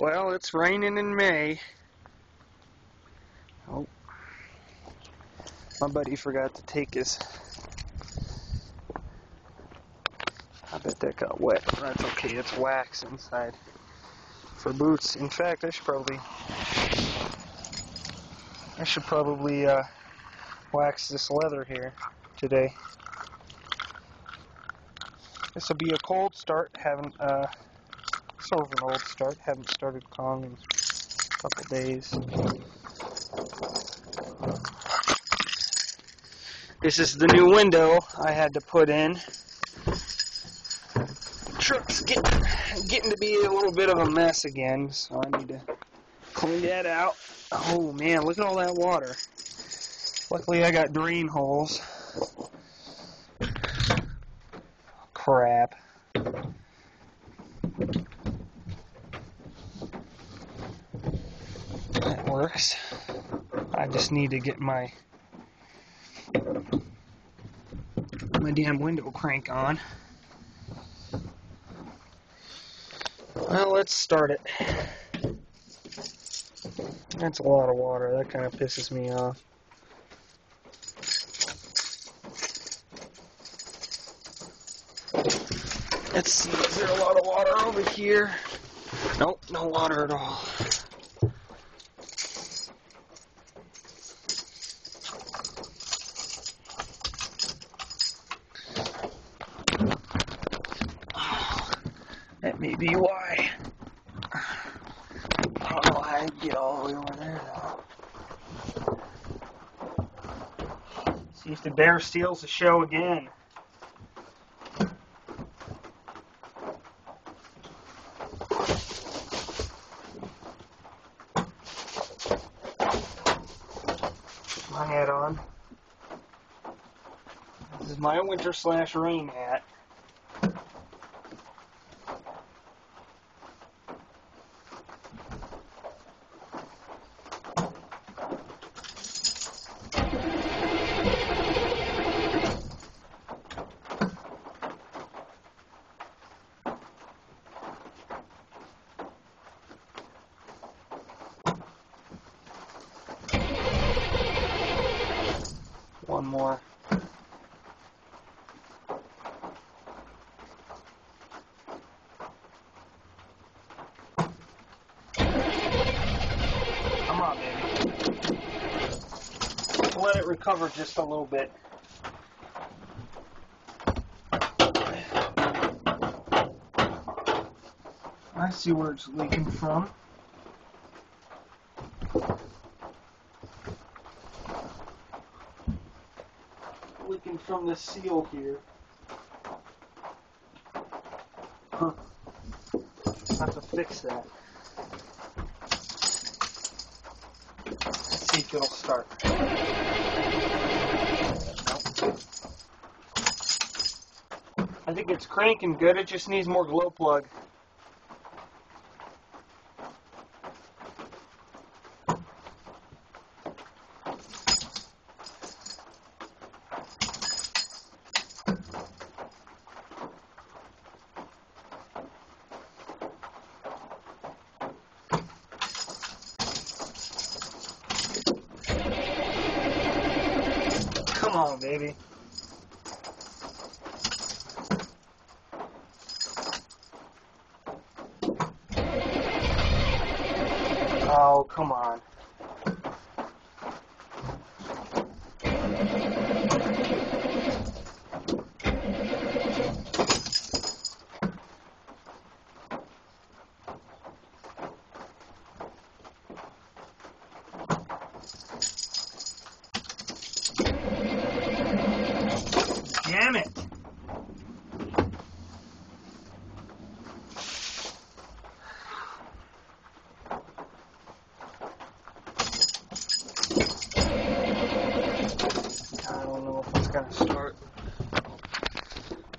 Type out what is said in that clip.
Well, it's raining in May. Oh. My buddy forgot to take his. I bet that got wet. That's okay, it's wax inside. For boots. In fact, I should probably. I should probably uh, wax this leather here today. This will be a cold start. Haven't uh, sort of an old start. Haven't started Kong in a couple days. This is the new window I had to put in. Truck's getting getting to be a little bit of a mess again, so I need to clean that out. Oh man, look at all that water. Luckily I got drain holes. Crap. That works. I just need to get my my damn window crank on. Well, let's start it. That's a lot of water. That kind of pisses me off. Let's see, is there a lot of water over here? Nope, no water at all. That may be why. I don't know how to get all the way over there though. See if the bear steals the show again. My hat on. This is my winter slash rain hat. One more. Come on, baby. Let it recover just a little bit. I see where it's leaking from. Leaking from the seal here. Huh. Have to fix that. Let's see if it'll start. I think it's cranking good, it just needs more glow plug. Come on, baby. Oh, come on.